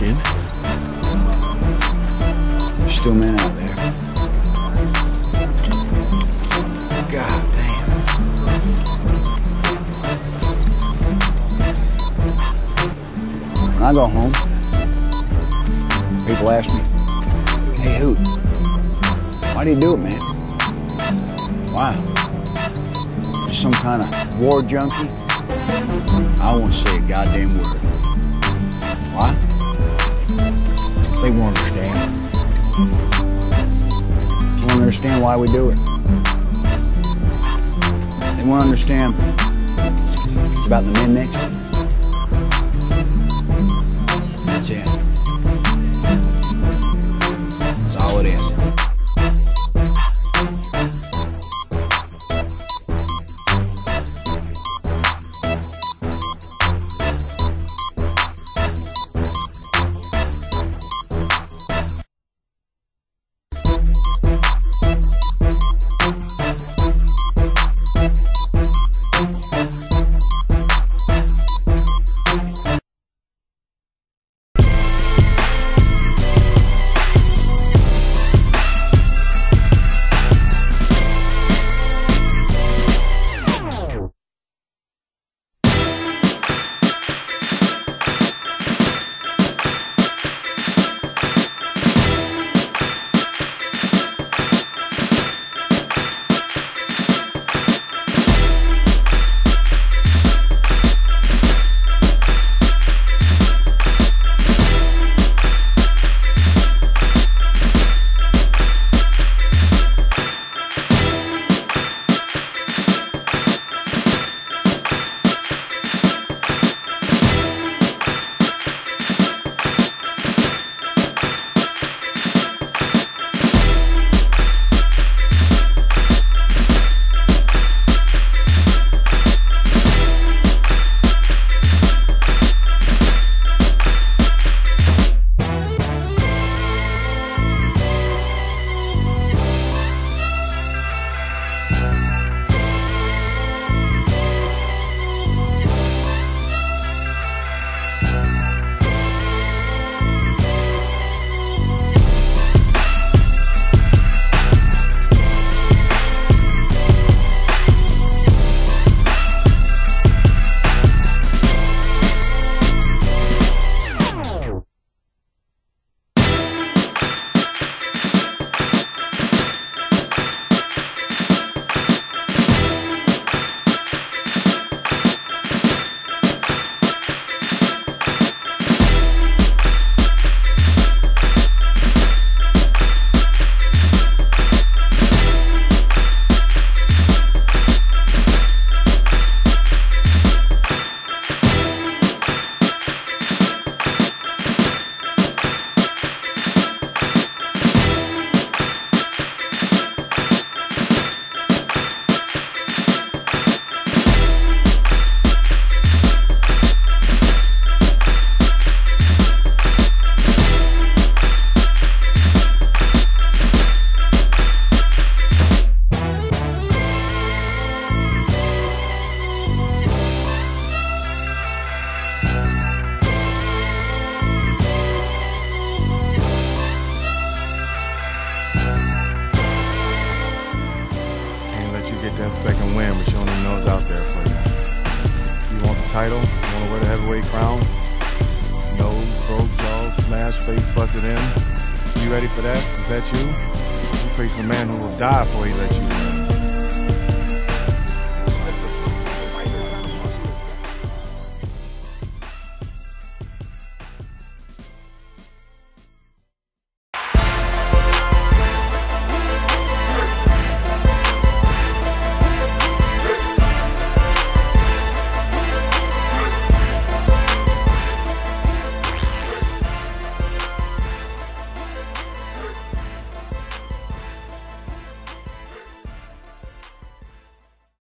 kid. There's still men out there. God damn. When I go home, people ask me, hey, Hoot, why do you do it, man? Why? You some kind of war junkie? I won't say a goddamn word. Why? They won't understand. They won't understand why we do it. They won't understand it's about the men next that second win, but even know it's out there for you. You want the title? You want to wear the heavyweight crown? Nose broke, jaw smashed, face busted in. You ready for that? Is that you? You face a man who will die before he lets you win.